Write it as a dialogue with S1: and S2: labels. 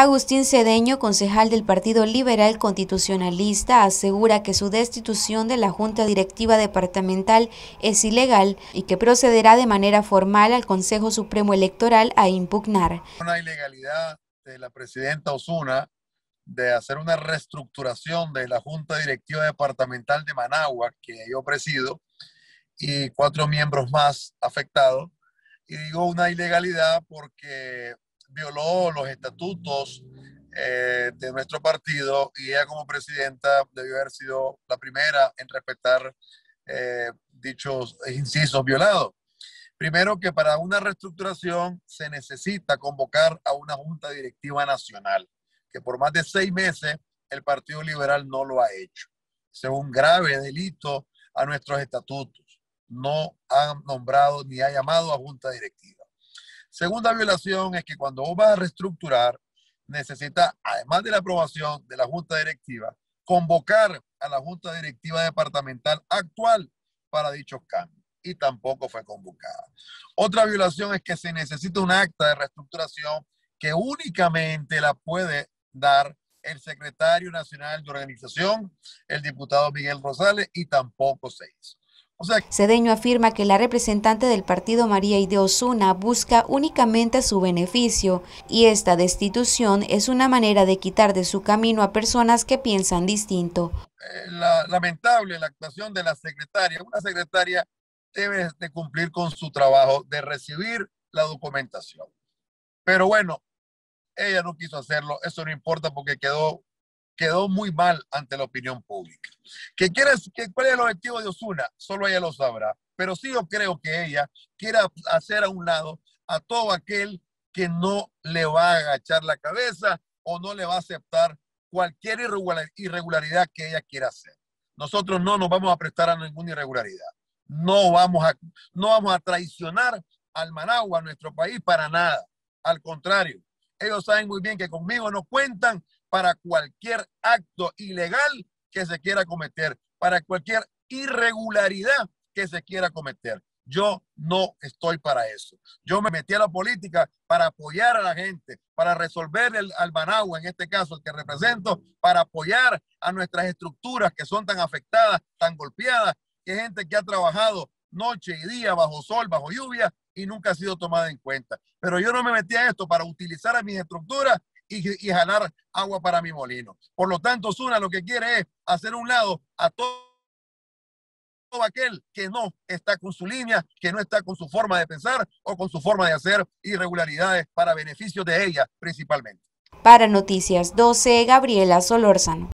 S1: Agustín Cedeño, concejal del Partido Liberal Constitucionalista, asegura que su destitución de la Junta Directiva Departamental es ilegal y que procederá de manera formal al Consejo Supremo Electoral a impugnar.
S2: Una ilegalidad de la presidenta Osuna de hacer una reestructuración de la Junta Directiva Departamental de Managua, que yo presido, y cuatro miembros más afectados. Y digo una ilegalidad porque violó los estatutos eh, de nuestro partido y ella como presidenta debió haber sido la primera en respetar eh, dichos incisos violados. Primero que para una reestructuración se necesita convocar a una junta directiva nacional, que por más de seis meses el Partido Liberal no lo ha hecho. Es un grave delito a nuestros estatutos. No han nombrado ni ha llamado a junta directiva. Segunda violación es que cuando vos vas a reestructurar, necesita, además de la aprobación de la Junta Directiva, convocar a la Junta Directiva Departamental actual para dichos cambios. Y tampoco fue convocada. Otra violación es que se necesita un acta de reestructuración que únicamente la puede dar el secretario nacional de organización, el diputado Miguel Rosales, y tampoco se hizo.
S1: Cedeño afirma que la representante del partido María Ide Osuna busca únicamente su beneficio y esta destitución es una manera de quitar de su camino a personas que piensan distinto.
S2: Eh, lamentable la actuación de la secretaria. Una secretaria debe de cumplir con su trabajo de recibir la documentación. Pero bueno, ella no quiso hacerlo, eso no importa porque quedó quedó muy mal ante la opinión pública. ¿Qué quiere, que, ¿Cuál es el objetivo de Osuna? Solo ella lo sabrá. Pero sí yo creo que ella quiera hacer a un lado a todo aquel que no le va a agachar la cabeza o no le va a aceptar cualquier irregularidad que ella quiera hacer. Nosotros no nos vamos a prestar a ninguna irregularidad. No vamos a, no vamos a traicionar al Managua, a nuestro país, para nada. Al contrario, ellos saben muy bien que conmigo no cuentan para cualquier acto ilegal que se quiera cometer, para cualquier irregularidad que se quiera cometer. Yo no estoy para eso. Yo me metí a la política para apoyar a la gente, para resolver el Albanagua, en este caso el que represento, para apoyar a nuestras estructuras que son tan afectadas, tan golpeadas, que gente que ha trabajado noche y día bajo sol, bajo lluvia y nunca ha sido tomada en cuenta. Pero yo no me metí a esto para utilizar a mis estructuras y, jalar agua para mi molino. Por lo tanto, Zuna lo que quiere es hacer un lado a todo aquel que no está con su línea, que no está con su forma de pensar o con su forma de hacer irregularidades para beneficio de ella principalmente.
S1: Para Noticias 12, Gabriela Solórzano.